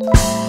you